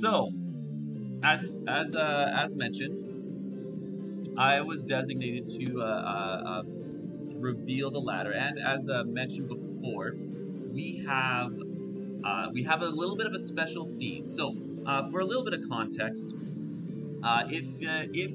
So, as as uh, as mentioned, I was designated to uh, uh, uh, reveal the ladder, and as uh, mentioned before, we have uh, we have a little bit of a special theme. So, for a little bit of context, if if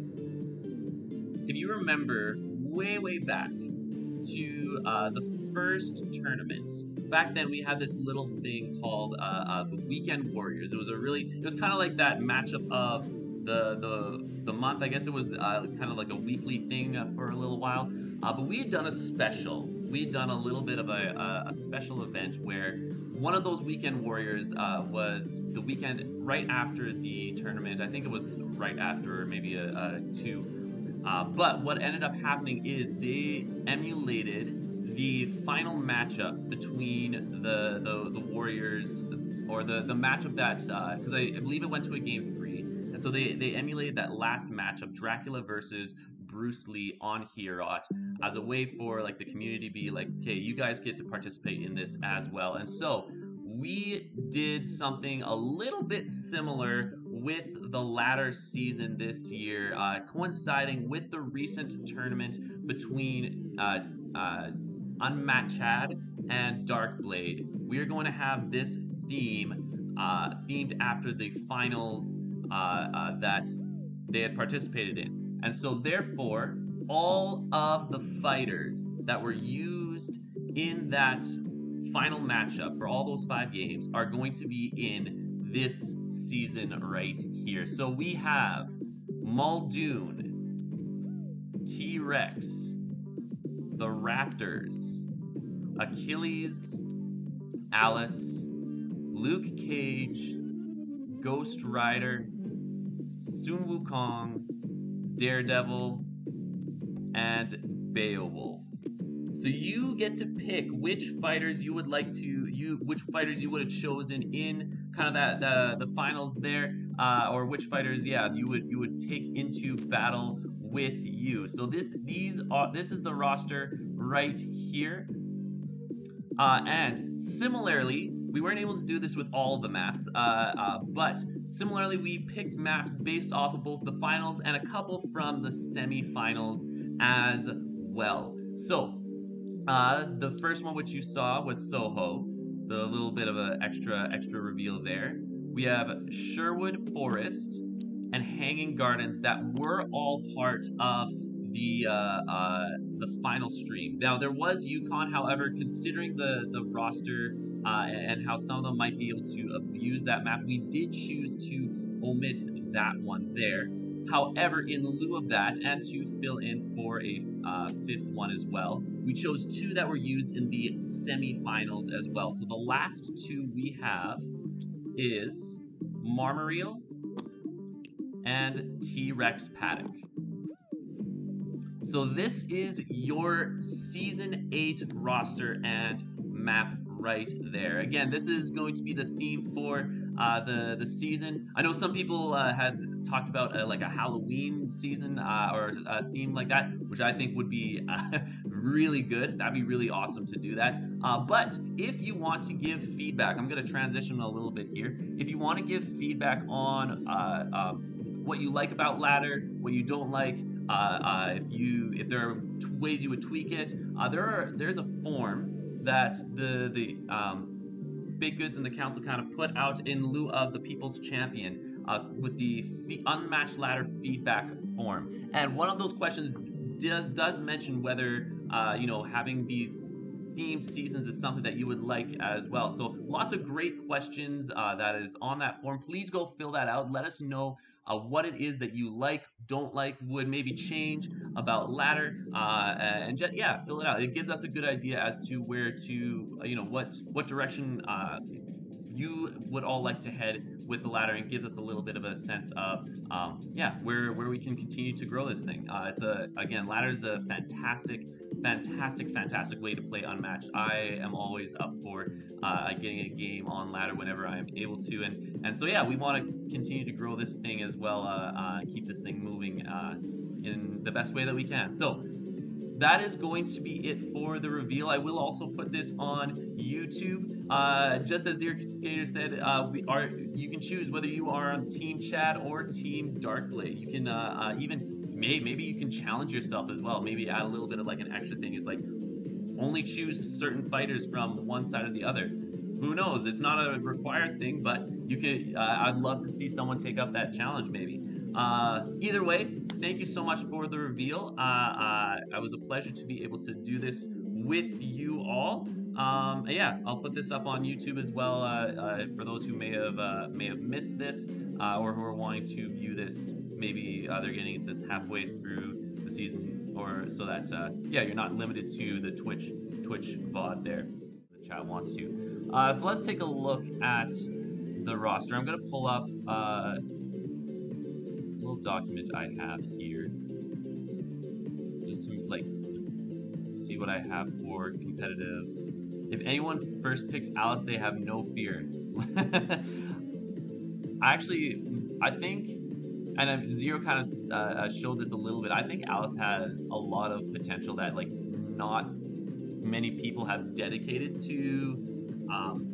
if you remember way way back to the first tournament, back then we had this little thing called uh, uh, the Weekend Warriors. It was a really it was kind of like that matchup of the the the month. I guess it was uh, kind of like a weekly thing uh, for a little while. Uh, but we had done a special. We had done a little bit of a, a, a special event where one of those weekend warriors uh, was the weekend right after the tournament. I think it was right after, maybe a, a two. Uh, but what ended up happening is they emulated the final matchup between the the, the Warriors, or the the matchup that because I, I believe it went to a game three, and so they they emulated that last matchup, Dracula versus Bruce Lee on Heorot as a way for like the community to be like, okay, you guys get to participate in this as well. And so we did something a little bit similar with the latter season this year, uh, coinciding with the recent tournament between uh, uh, Unmatched Chad and Dark Blade. We are going to have this theme uh, themed after the finals uh, uh, that they had participated in. And so, therefore, all of the fighters that were used in that final matchup for all those five games are going to be in this season right here. So we have Muldoon, T Rex, the Raptors, Achilles, Alice, Luke Cage, Ghost Rider, Sun Wukong, Daredevil, and Beowulf. So you get to pick which fighters you would like to you which fighters you would have chosen in kind of that the the finals there, uh, or which fighters yeah you would you would take into battle with you. So this these are this is the roster right here. Uh, and similarly, we weren't able to do this with all the maps, uh, uh, but similarly, we picked maps based off of both the finals and a couple from the semifinals as well. So, uh, the first one which you saw was Soho, the little bit of an extra extra reveal there. We have Sherwood Forest and Hanging Gardens that were all part of the uh, uh, the final stream. Now there was Yukon, however, considering the the roster uh, and how some of them might be able to abuse that map, we did choose to omit that one there. However, in lieu of that, and to fill in for a uh, fifth one as well, we chose two that were used in the semifinals as well. So the last two we have is Marmoreal and T-Rex Paddock. So this is your Season 8 roster and map right there. Again, this is going to be the theme for uh, the the season. I know some people uh, had talked about uh, like a Halloween season uh, or a theme like that, which I think would be uh, really good. That'd be really awesome to do that. Uh, but if you want to give feedback, I'm going to transition a little bit here. If you want to give feedback on what you like about ladder, what you don't like, uh, uh, if you if there are ways you would tweak it, uh, there are there's a form that the the um, Big Goods and the council kind of put out in lieu of the People's Champion uh, with the unmatched ladder feedback form. And one of those questions does, does mention whether uh, you know having these themed seasons is something that you would like as well. So lots of great questions uh, that is on that form. Please go fill that out. Let us know uh, what it is that you like, don't like, would maybe change about ladder, uh, and just, yeah, fill it out. It gives us a good idea as to where to, you know, what what direction uh, you would all like to head with the ladder and gives us a little bit of a sense of um, yeah where where we can continue to grow this thing. Uh, it's a again ladder is a fantastic fantastic fantastic way to play unmatched. I am always up for uh, getting a game on ladder whenever i'm able to. And and so yeah we want to continue to grow this thing as well uh, uh keep this thing moving uh, in the best way that we can. So that is going to be it for the reveal. I will also put this on YouTube. Uh, just as Zero Skater said, uh, we are you can choose whether you are on Team Chad or Team Darkblade. You can uh, uh even maybe maybe you can challenge yourself as well. Maybe add a little bit of like an extra thing. Is like only choose certain fighters from one side or the other. Who knows? It's not a required thing, but you can. Uh, I'd love to see someone take up that challenge. Maybe. Uh, either way, thank you so much for the reveal. Uh, uh, it was a pleasure to be able to do this with you all. Um, yeah, I'll put this up on YouTube as well uh, uh, for those who may have uh, may have missed this or who are wanting to view this. Maybe they're getting into this halfway through the season, or so that yeah, you're not limited to the Twitch Twitch VOD there. The chat wants to. so let's take a look at the roster. I'm gonna pull up little document I have here. Just to like see what I have for competitive. If anyone first picks Alice, they have no fear. I actually, I think, and Zero kind of uh, uh, showed this a little bit. I think Alice has a lot of potential that like not many people have dedicated to um,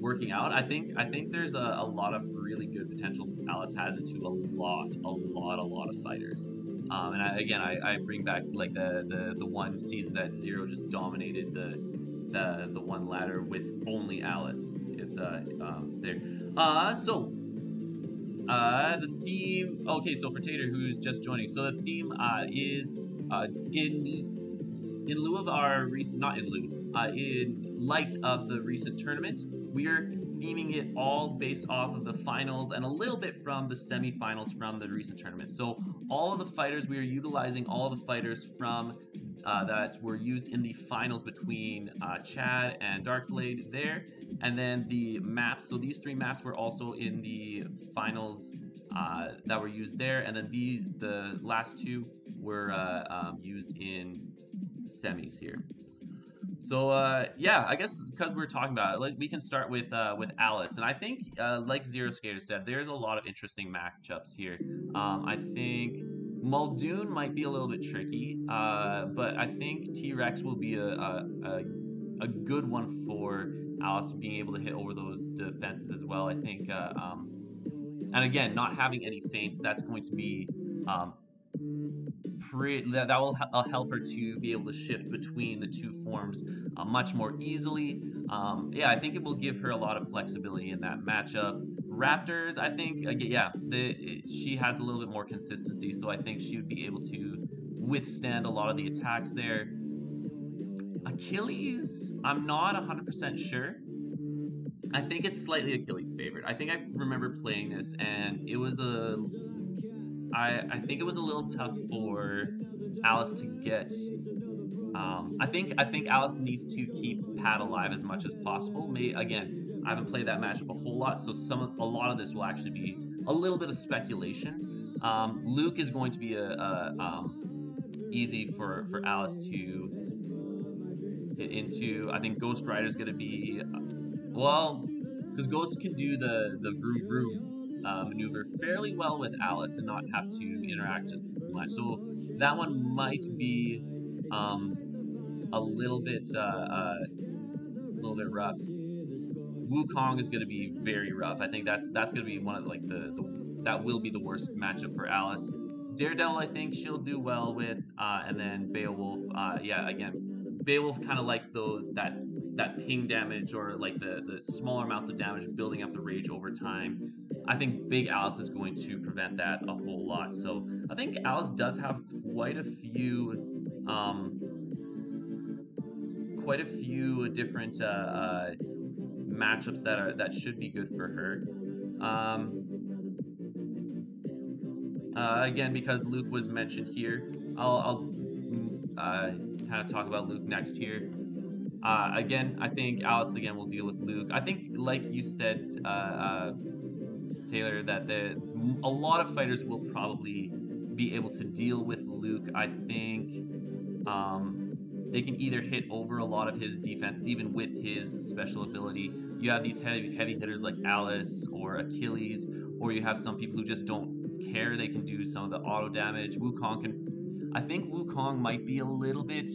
working out. I think I think there's a, a lot of really good potential Alice has into a lot, a lot, a lot of fighters. Um, and I, again, I, I, bring back like the, the the one season that Zero just dominated the the the one ladder with only Alice. It's uh um, there. Uh so uh the theme. Okay, so for Tater who's just joining, so the theme uh is uh in in lieu of our recent not in lieu uh in light of the recent tournament, we're theming it all based off of the finals and a little bit from the semifinals from the recent tournament. So all of the fighters, we are utilizing all the fighters from uh, that were used in the finals between uh, Chad and Darkblade there. And then the maps, so these three maps were also in the finals uh, that were used there. And then these, the last two were uh, um, used in semis here. So uh, yeah, I guess because we're talking about it, we can start with uh, with Alice, and I think, uh, like Zero Skater said, there's a lot of interesting matchups here. Um, I think Muldoon might be a little bit tricky, uh, but I think T Rex will be a, a, a good one for Alice being able to hit over those defenses as well. I think, uh, um, and again, not having any feints, that's going to be um, pre- that, that will uh, help her to be able to shift between the two forms uh, much more easily. Um, yeah, I think it will give her a lot of flexibility in that matchup. Raptors, I think, yeah, the, she has a little bit more consistency, so I think she would be able to withstand a lot of the attacks there. Achilles, I'm not 100% sure. I think it's slightly Achilles' favorite. I think I remember playing this, and it was a I, I think it was a little tough for Alice to get. Um, I think I think Alice needs to keep Pat alive as much as possible. May again, I haven't played that matchup a whole lot, so some a lot of this will actually be a little bit of speculation. Um, Luke is going to be a, a um, easy for for Alice to hit into. I think Ghost Rider is going to be well because Ghost can do the the vroom vroom uh, maneuver fairly well with Alice and not have to interact much. So that one might be um, a little bit uh, uh, a little bit rough. Wukong is going to be very rough. I think that's that's going to be one of like the, the that will be the worst matchup for Alice. Daredevil, I think she'll do well with, uh, and then Beowulf. Uh, yeah, again, Beowulf kind of likes those that that ping damage or like the the smaller amounts of damage building up the rage over time. I think Big Alice is going to prevent that a whole lot. So I think Alice does have quite a few, um, quite a few different uh, uh, matchups that are that should be good for her. Um, uh, again, because Luke was mentioned here, I'll, I'll mm, uh, kind of talk about Luke next here. Uh, again, I think Alice again will deal with Luke. I think, like you said, uh, uh, Taylor, that the a lot of fighters will probably be able to deal with Luke. I think um, they can either hit over a lot of his defense, even with his special ability. You have these heavy heavy hitters like Alice or Achilles, or you have some people who just don't care. They can do some of the auto damage. Wukong can I think Wukong might be a little bit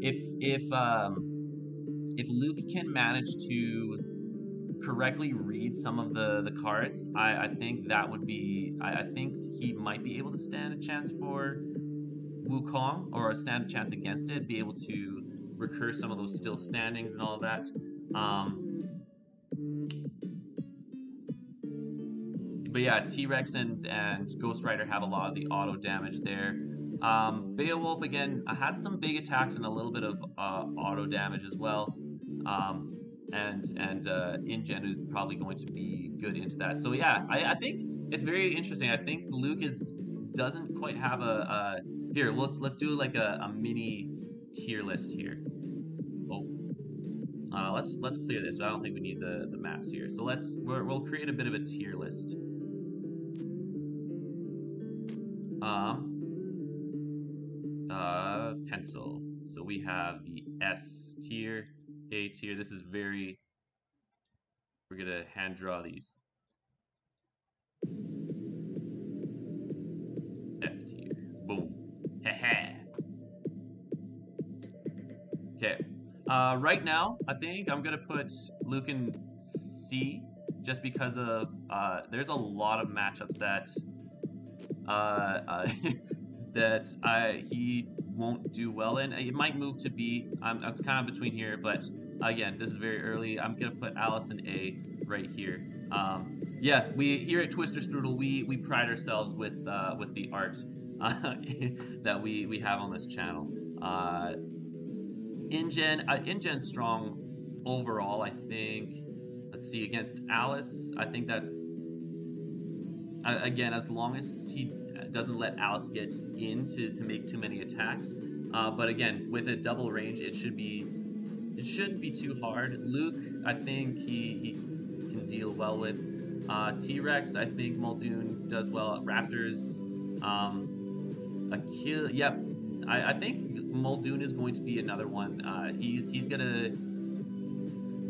if if um, if Luke can manage to correctly read some of the the cards, I, I think that would be I, I think he might be able to stand a chance for Wukong or stand a chance against it, be able to recur some of those still standings and all of that. Um, but yeah, T Rex and and Ghost Rider have a lot of the auto damage there. Um, Beowulf again has some big attacks and a little bit of uh, auto damage as well. Um, and and uh, InGen is probably going to be good into that. So yeah, I, I think it's very interesting. I think Luke is doesn't quite have a, a here. Let's let's do like a, a mini tier list here. Oh, uh, let's let's clear this. I don't think we need the the maps here. So let's we will create a bit of a tier list. Um, uh, pencil. So we have the S tier, A tier. This is very. We're gonna hand draw these. F tier. Boom. okay. Uh, right now, I think I'm gonna put Luke in C, just because of uh, there's a lot of matchups that uh, uh that I he won't do well in. It might move to B. I'm, I'm kind of between here, but again, this is very early. I'm gonna put Alice A right here. Um, yeah, we here at Twister Strudel, we we pride ourselves with uh, with the art uh, that we we have on this channel. Uh, InGen, uh, InGen strong overall. I think. Let's see against Alice. I think that's again as long as he doesn't let Alice get in to, to make too many attacks. Uh, but again, with a double range, it should be it shouldn't be too hard. Luke, I think he, he can deal well with. Uh, T-Rex, I think Muldoon does well. Raptors, um, Achille, yep. I, I think Muldoon is going to be another one. Uh, he's, he's to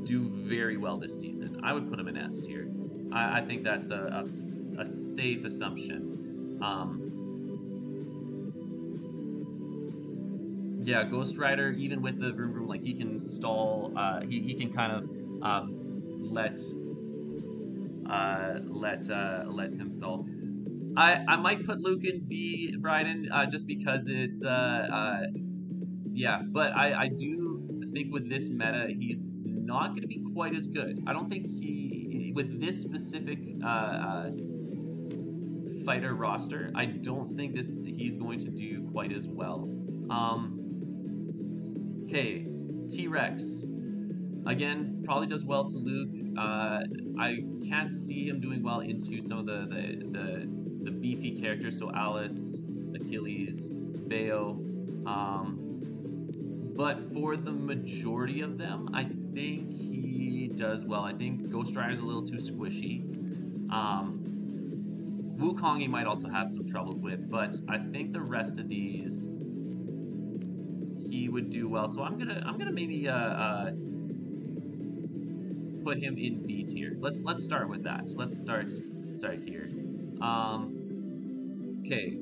do very well this season. I would put him in S tier. I, I think that's a, a, a safe assumption. Um, yeah, Ghost Rider, even with the Vroom Vroom, like he can stall. Uh, he he can kind of um, let uh, let uh, let him stall. I I might put Luke in B, Bryden, uh, just because it's uh, uh, yeah. But I I do think with this meta, he's not going to be quite as good. I don't think he with this specific. Uh, uh, fighter roster, I don't think this he's going to do quite as well. Um, okay, T-Rex. Again, probably does well to Luke. Uh, I can't see him doing well into some of the, the, the, the beefy characters, so Alice, Achilles, Bayo. Um, but for the majority of them, I think he does well. I think Ghost Rider is a little too squishy. Um, Wukong he might also have some troubles with, but I think the rest of these he would do well. So I'm gonna I'm gonna maybe uh, uh, put him in B tier. Let's let's start with that. So let's start start here. Um, okay.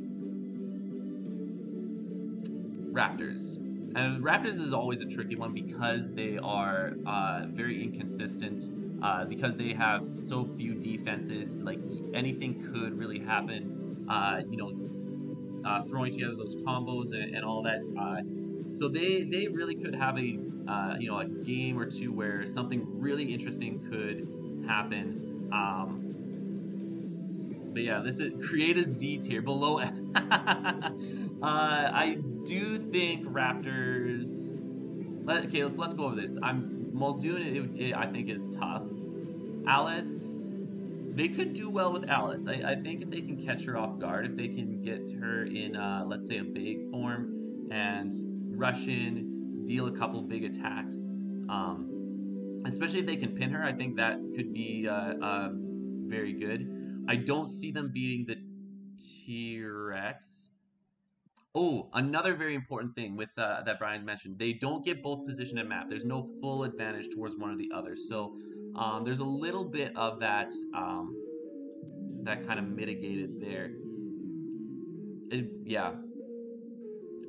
Raptors. And Raptors is always a tricky one because they are uh, very inconsistent uh, because they have so few defenses. Like anything could really happen. Uh, you know, uh, throwing together those combos and, and all that. Uh, so they they really could have a uh, you know a game or two where something really interesting could happen. Um, but yeah, this is create a Z tier below. Uh, I do think Raptors. Let, okay, let's let's go over this. I'm Muldoon, it, it, I think, is tough. Alice, they could do well with Alice. I, I, think if they can catch her off guard, if they can get her in, uh, let's say, a big form and rush in, deal a couple big attacks, um, especially if they can pin her, I think that could be uh, uh, very good. I don't see them beating the T-Rex. Oh, another very important thing with uh, that Brian mentioned, they don't get both position and map. There's no full advantage towards one or the other. So um, there's a little bit of that um, that kind of mitigated there. It, yeah.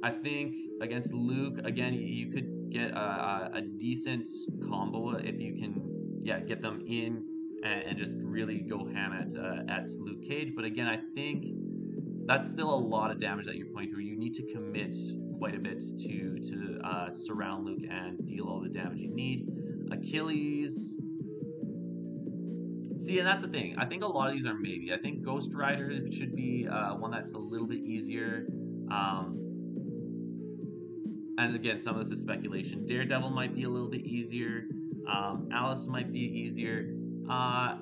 I think against Luke, again, you could get a, a decent combo if you can, yeah, get them in and, and just really go ham at uh, at Luke Cage. But again, I think that's still a lot of damage that you're putting through. You need to commit quite a bit to to uh, surround Luke and deal all the damage you need. Achilles. See, and that's the thing. I think a lot of these are maybe. I think Ghost Rider should be uh, one that's a little bit easier. Um, and again, some of this is speculation. Daredevil might be a little bit easier. Um, Alice might be easier. Uh,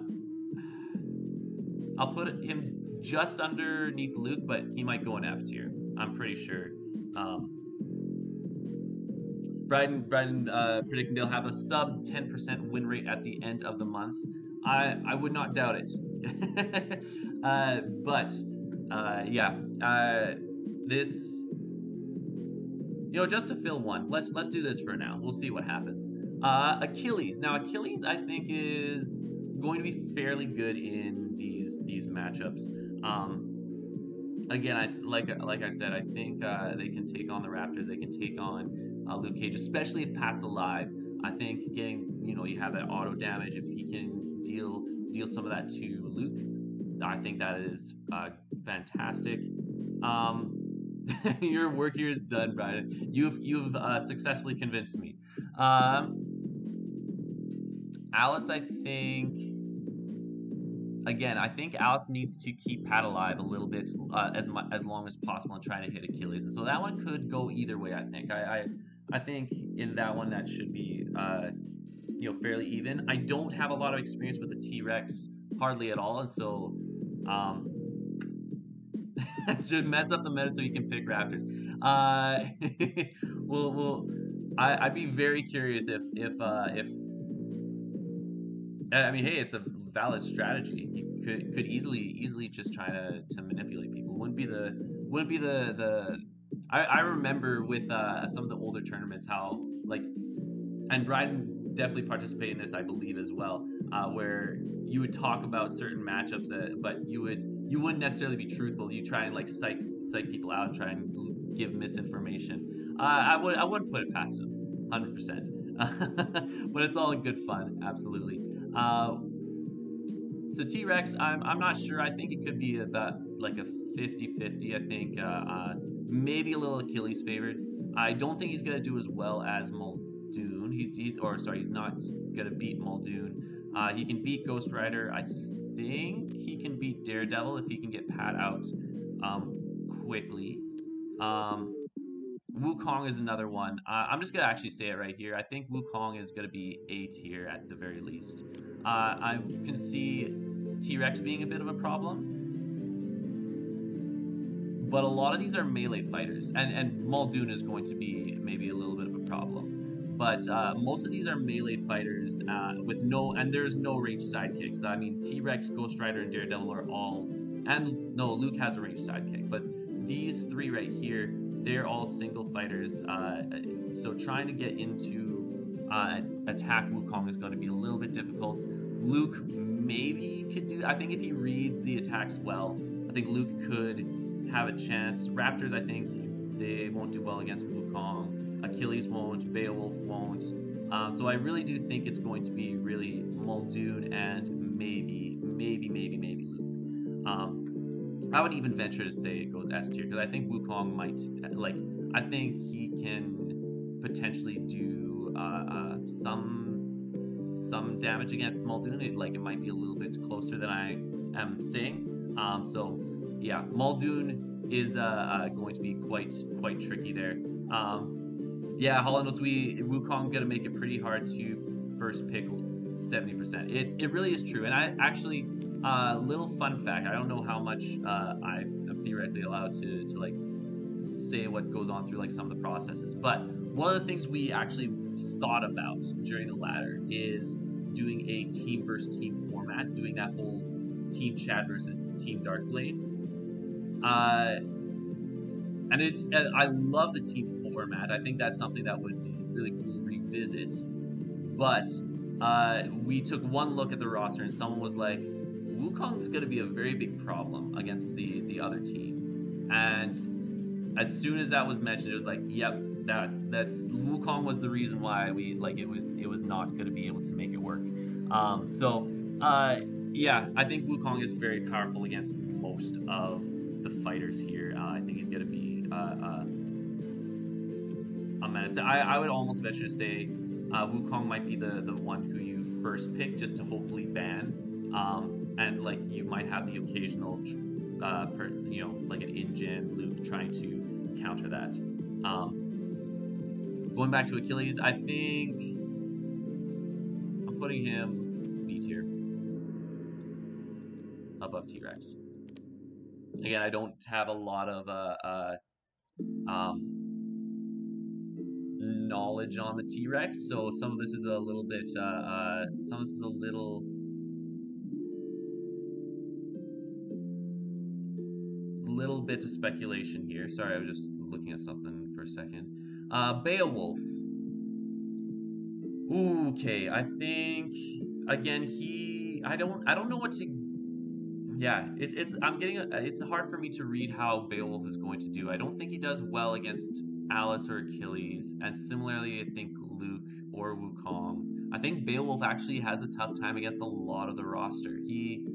I'll put him just underneath Luke, but he might go in F tier. I'm pretty sure. Um, Bryden, Bryden uh, predicting they'll have a sub 10% win rate at the end of the month. I, I would not doubt it. uh, but uh, yeah, uh, this you know, just to fill one. Let's let's do this for now. We'll see what happens. Uh, Achilles. Now, Achilles, I think, is going to be fairly good in these these matchups. Um, again, I like like I said, I think uh, they can take on the Raptors. They can take on uh, Luke Cage, especially if Pat's alive. I think getting you know you have that auto damage if he can deal deal some of that to Luke. I think that is uh, fantastic. Um, your work here is done, Brian. You've you've uh, successfully convinced me. Um, Alice, I think. Again, I think Alice needs to keep Pat alive a little bit uh, as mu- as long as possible and trying to hit Achilles. And so that one could go either way. I think. I I, I think in that one that should be uh, you know fairly even. I don't have a lot of experience with the T Rex, hardly at all, and so um, should mess up the meta so you can pick Raptors. Uh, we'll, we'll, I, would be very curious if if uh, if I mean, hey, it's a valid strategy. You could could easily easily just try to, to manipulate people. Wouldn't be the wouldn't be the the. I, I remember with uh, some of the older tournaments how like, and Bryden definitely participated in this, I believe as well, uh, where you would talk about certain matchups, that, but you would you wouldn't necessarily be truthful. You try and like psych psych people out and try and give misinformation. Uh, I would I wouldn't put it past them, hundred percent. But it's all good fun, absolutely. Uh, so T Rex, I'm I'm not sure. I think it could be about like a 50-50. I think uh, uh, maybe a little Achilles favored. I don't think he's gonna do as well as Muldoon. He's he's or sorry, he's not gonna beat Muldoon. Uh, he can beat Ghost Rider. I think he can beat Daredevil if he can get Pat out um, quickly. Um, Wukong is another one. Uh, I'm just gonna actually say it right here. I think Wukong is gonna be A tier at the very least. Uh, I can see T-Rex being a bit of a problem, but a lot of these are melee fighters, and and Muldoon is going to be maybe a little bit of a problem but uh, most of these are melee fighters uh, with no, and there's no range sidekicks. I mean, T Rex, Ghost Rider, and Daredevil are all, and no, Luke has a range sidekick, but these three right here, they're all single fighters. Uh, so trying to get into uh, attack Wukong is going to be a little bit difficult. Luke maybe could do. I think if he reads the attacks well, I think Luke could have a chance. Raptors, I think they won't do well against Wukong. Achilles won't, Beowulf won't. Uh, so I really do think it's going to be really Muldoon and maybe, maybe, maybe, maybe Luke. Um, I would even venture to say it goes S tier because I think Wukong might, like, I think he can potentially do uh, uh, some some damage against Muldoon. It, like, it might be a little bit closer than I am saying. Um, so yeah, Muldoon is uh, uh, going to be quite quite tricky there. Um, yeah, Holland we Wukong gonna make it pretty hard to first pick 70%. It, it really is true. And I actually, uh, little fun fact, I don't know how much uh, I am theoretically allowed to, to like say what goes on through like some of the processes. But one of the things we actually thought about during the ladder is doing a team versus team format, doing that whole team Chad versus team Darkblade. Uh, and it's I love the team format. I think that's something that would be really cool to revisit. But uh, we took one look at the roster and someone was like, Wukong's going to be a very big problem against the, the other team. And as soon as that was mentioned, it was like, yep, that's that's Wukong was the reason why we like it was it was not going to be able to make it work. Um, so uh, yeah, I think Wukong is very powerful against most of the fighters here. Uh, I think he's going to be uh, uh, a menace. I, I would almost venture to say uh, Wukong might be the the one who you first pick just to hopefully ban. Um, and like you might have the occasional, uh, per, you know, like an InGen Luke trying to counter that. Um, going back to Achilles, I think I'm putting him B tier above T Rex. Again, I don't have a lot of uh, uh, um, knowledge on the T Rex, so some of this is a little bit, uh, uh, some of this is a little little bit of speculation here. Sorry, I was just looking at something for a second. Uh, Beowulf. Okay, I think again he. I don't. I don't know what to. Yeah, it, it's. I'm getting. A, it's hard for me to read how Beowulf is going to do. I don't think he does well against Alice or Achilles, and similarly, I think Luke or Wukong. I think Beowulf actually has a tough time against a lot of the roster. He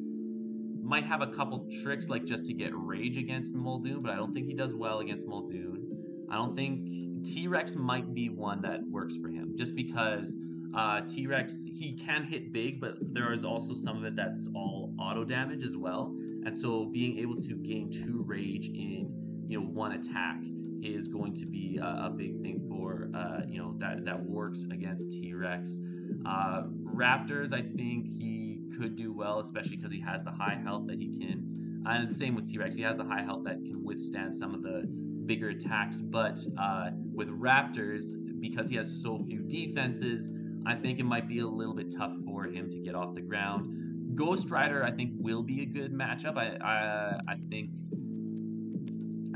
might have a couple tricks like just to get rage against Muldoon, but I don't think he does well against Muldoon. I don't think T Rex might be one that works for him, just because uh, T Rex he can hit big, but there is also some of it that's all auto damage as well, and so being able to gain two rage in you know one attack is going to be a, a big thing for uh, you know that that works against T Rex. Uh, Raptors, I think he could do well, especially because he has the high health that he can. And the same with T Rex, he has the high health that can withstand some of the bigger attacks. But uh, with Raptors, because he has so few defenses, I think it might be a little bit tough for him to get off the ground. Ghost Rider, I think, will be a good matchup. I I, I think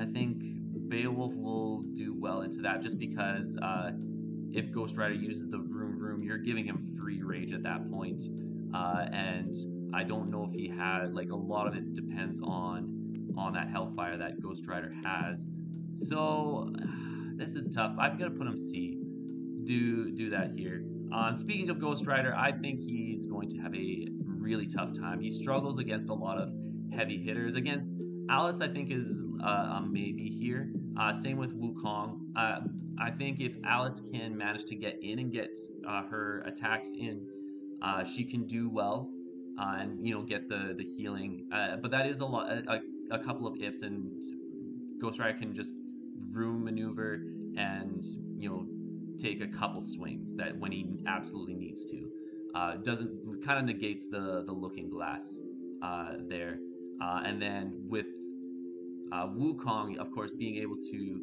I think Beowulf will do well into that, just because uh, if Ghost Rider uses the Vroom Vroom, you're giving him free rage at that point. Uh, and I don't know if he had like a lot of it depends on on that Hellfire that Ghost Rider has. So this is tough. I'm gonna put him C. Do do that here. Uh, speaking of Ghost Rider, I think he's going to have a really tough time. He struggles against a lot of heavy hitters. Against Alice, I think is uh, maybe here. Uh, same with Wukong. Uh, I think if Alice can manage to get in and get uh, her attacks in uh, she can do well uh, and you know get the the healing, uh, but that is a lot a, a, couple of ifs, and Ghost Rider can just room maneuver and you know take a couple swings that when he absolutely needs to. Uh, doesn't kind of negates the the looking glass uh, there, uh, and then with Wukong, of course, being able to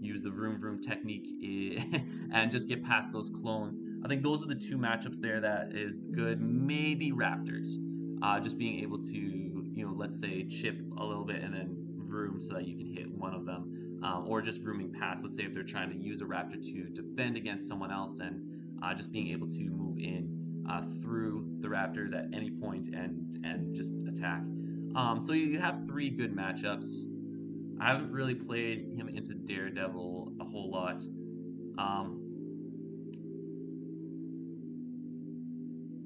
use the room room technique and just get past those clones. I think those are the two matchups there that is good. Maybe Raptors, uh, just being able to you know let's say chip a little bit and then room so that you can hit one of them, um, or just rooming past. Let's say if they're trying to use a Raptor to defend against someone else and uh, just being able to move in uh, through the Raptors at any point and and just attack. Um, so you have three good matchups. I haven't really played him into Daredevil a whole lot. Um,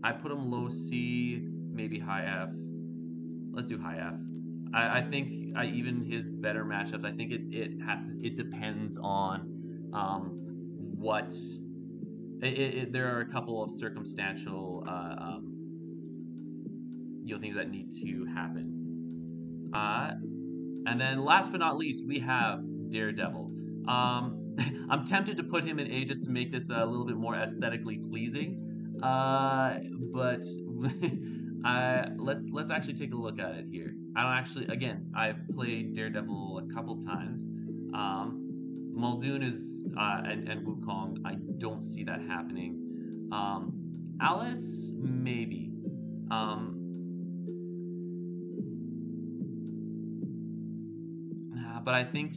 I put him low C, maybe high F. Let's do high F. I, I think I, even his better matchups. I think it, it has it depends on um, what. It, it, there are a couple of circumstantial uh, um, you know things that need to happen. Uh, and then last but not least, we have Daredevil. Um, I'm tempted to put him in A just to make this a little bit more aesthetically pleasing. Uh, but I, let's let's actually take a look at it here. I don't actually, again, I've played Daredevil a couple times. Um, Muldoon is uh, and and Wukong. I don't see that happening. Um, Alice, maybe. Um, but I think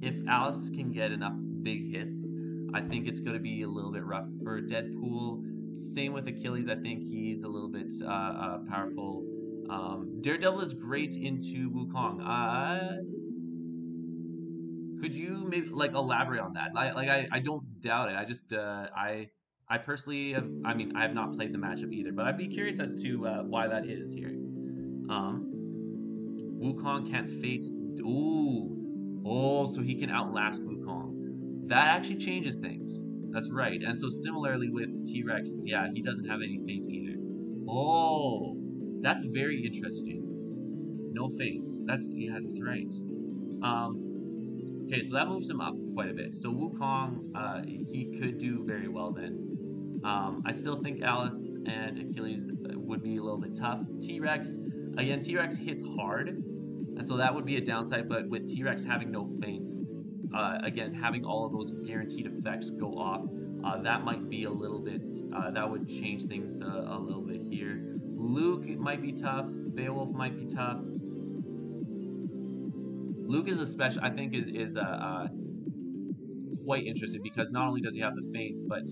if Alice can get enough big hits, I think it's going to be a little bit rough for Deadpool. Same with Achilles. I think he's a little bit uh, uh, powerful. Um, Daredevil is great into Wukong. Uh, Could you maybe like elaborate on that? Like, like I, I don't doubt it. I just uh, I I personally have. I mean, I have not played the matchup either, but I'd be curious as to uh, why that is here. Um, Wukong can't fate. Ooh, oh, so he can outlast Wukong. That actually changes things. That's right. And so similarly with T Rex, yeah, he doesn't have any feints either. Oh, that's very interesting. No feints. That's yeah, that's right. Um, okay, so that moves him up quite a bit. So Wukong, uh, he could do very well then. Um, I still think Alice and Achilles uh, would be a little bit tough. T Rex, again, T Rex hits hard, and so that would be a downside. But with T Rex having no feints, uh, again, having all of those guaranteed effects go off, uh, that might be a little bit, uh, that would change things a, a little bit here. Luke might be tough. Beowulf might be tough. Luke is a special, I think, is, is uh, uh, quite interesting because not only does he have the feints, but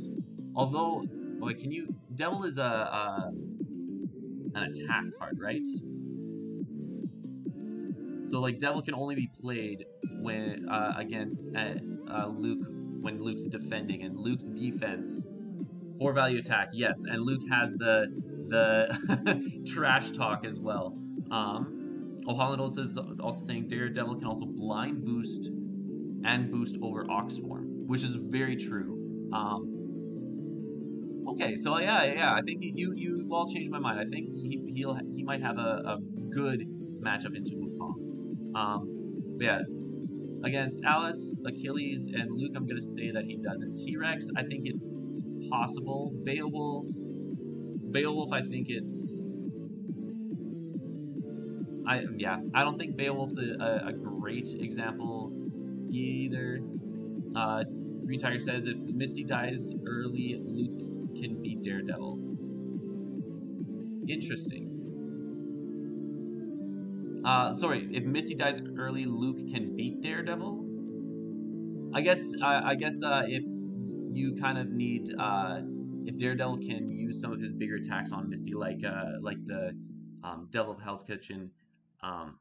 although, wait, can you, Devil is a, a an attack card, right? So like Devil can only be played when uh, against uh, uh, Luke when Luke's defending, and Luke's defense four value attack, yes, and Luke has the the trash talk as well. Um, O'Holland is also saying Daredevil can also blind boost and boost over Oxform, which is very true. Um, okay, so yeah, yeah, I think you you all changed my mind. I think he he'll he might have a, a good matchup into Wukong. Um, yeah, against Alice, Achilles, and Luke, I'm going to say that he doesn't. T Rex, I think it's possible. Beowulf, Beowulf, I think it's. I yeah, I don't think Beowulf's a, a, a great example either. Uh, Green Tiger says if Misty dies early, Luke can beat Daredevil. Interesting. Uh, sorry, if Misty dies early, Luke can beat Daredevil. I guess. Uh, I guess uh, if you kind of need, uh, if Daredevil can use some of his bigger attacks on Misty, like uh, like the um, Devil of Hell's Kitchen, um,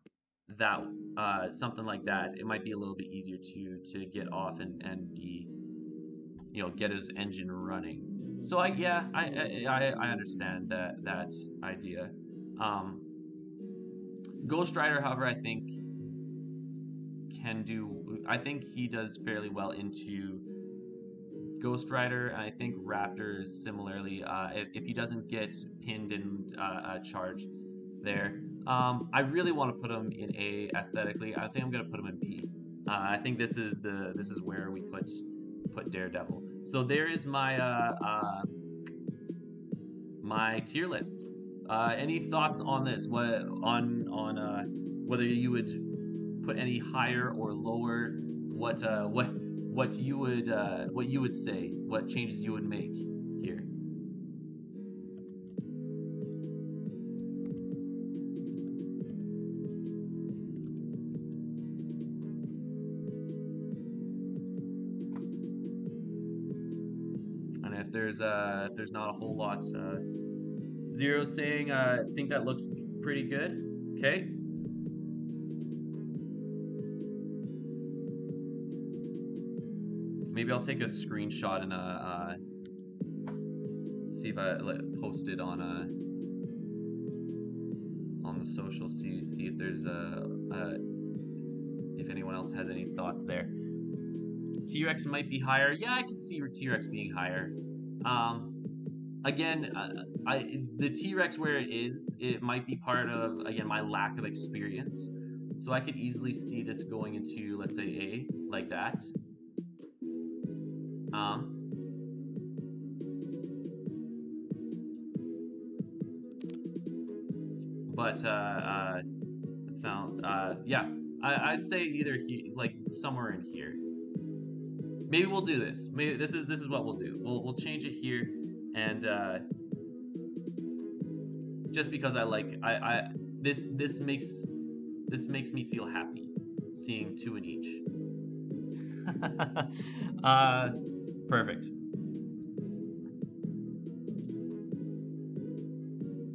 that uh, something like that, it might be a little bit easier to to get off and and be, you know, get his engine running. So I yeah, I I, I understand that that idea. Um, Ghost Rider, however, I think can do. I think he does fairly well into Ghost Rider, and I think Raptors similarly. Uh, if, if, he doesn't get pinned and uh, uh, charged there, um, I really want to put him in A aesthetically. I think I'm gonna put him in B. Uh, I think this is the this is where we put put Daredevil. So there is my uh, uh, my tier list. Uh, any thoughts on this? What on on uh, whether you would put any higher or lower? What uh, what what you would uh, what you would say? What changes you would make here? And if there's uh, if there's not a whole lot. Uh, Zero saying, uh, I think that looks pretty good. Okay. Maybe I'll take a screenshot and uh, uh see if I let, post it on uh on the social. See see if there's a, a if anyone else has any thoughts there. T-Rex might be higher. Yeah, I can see your T-Rex being higher. Um, again, uh, I the T Rex where it is, it might be part of again my lack of experience. So I could easily see this going into let's say A like that. Um. But uh, uh, sound uh, yeah, I, I'd say either he like somewhere in here. Maybe we'll do this. Maybe this is this is what we'll do. We'll we'll change it here and uh, just because I like I, I this this makes this makes me feel happy seeing two in each. uh, perfect.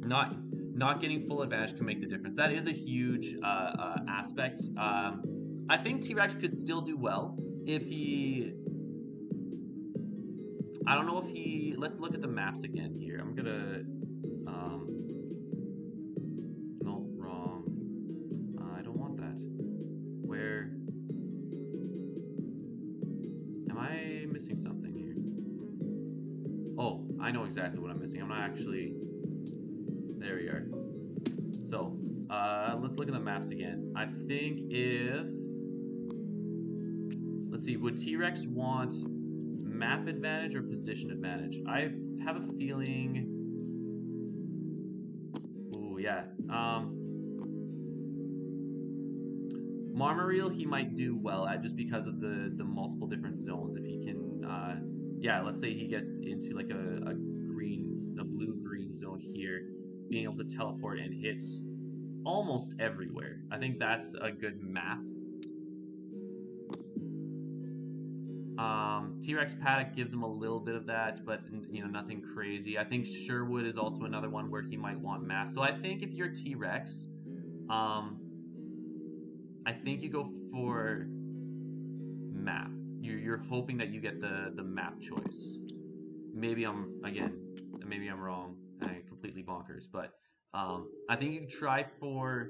Not not getting full advantage can make the difference. That is a huge uh, uh, aspect. Um, I think T-Rex could still do well if he. I don't know if he. Let's look at the maps again here. I'm gonna. Um, no, wrong. Uh, I don't want that. Where? Am I missing something here? Oh, I know exactly what I'm missing. I'm not actually. There we are. So, uh, let's look at the maps again. I think if let's see, would T-Rex want map advantage or position advantage? I have a feeling. Ooh, yeah. Um, Marmoreal he might do well at just because of the the multiple different zones. If he can, uh, yeah, let's say he gets into like a, a green, a blue green zone here, being able to teleport and hit almost everywhere. I think that's a good map. Um, T-Rex Paddock gives him a little bit of that, but you know nothing crazy. I think Sherwood is also another one where he might want map. So I think if you're T-Rex, um, I think you go for map. You're, you're hoping that you get the the map choice. Maybe I'm again, maybe I'm wrong. I completely bonkers, but um, I think you try for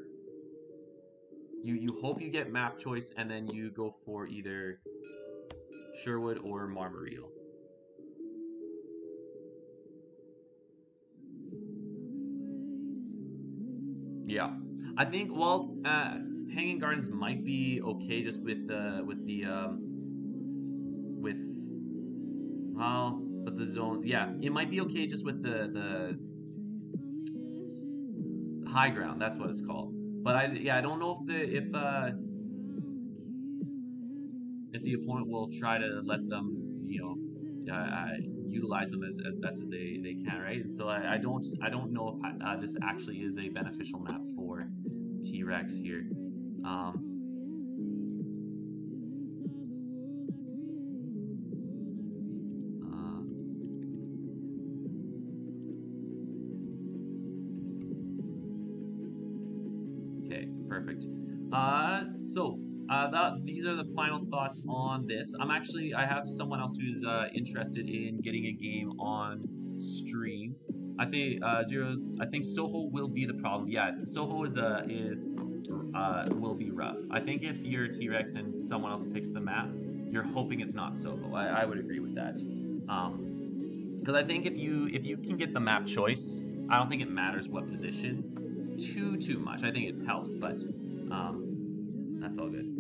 you you hope you get map choice and then you go for either Sherwood or Marmoreal. Yeah, I think well, uh, Hanging Gardens might be okay just with uh, with the um, with well, but the zone. Yeah, it might be okay just with the the high ground. That's what it's called. But I yeah, I don't know if the if uh if the opponent will try to let them, you know, uh, utilize them as, as best as they, they can, right? And so I, I don't I don't know if uh, this actually is a beneficial map for T-Rex here. Um, uh, okay, perfect. Uh, so uh, that, these are the final thoughts on this. I'm actually, I have someone else who's uh, interested in getting a game on stream. I think uh, zeros. I think Soho will be the problem. Yeah, Soho is a is uh, will be rough. I think if you're T-Rex and someone else picks the map, you're hoping it's not Soho. I, I would agree with that. Um, because I think if you if you can get the map choice, I don't think it matters what position too too much. I think it helps, but um, that's all good.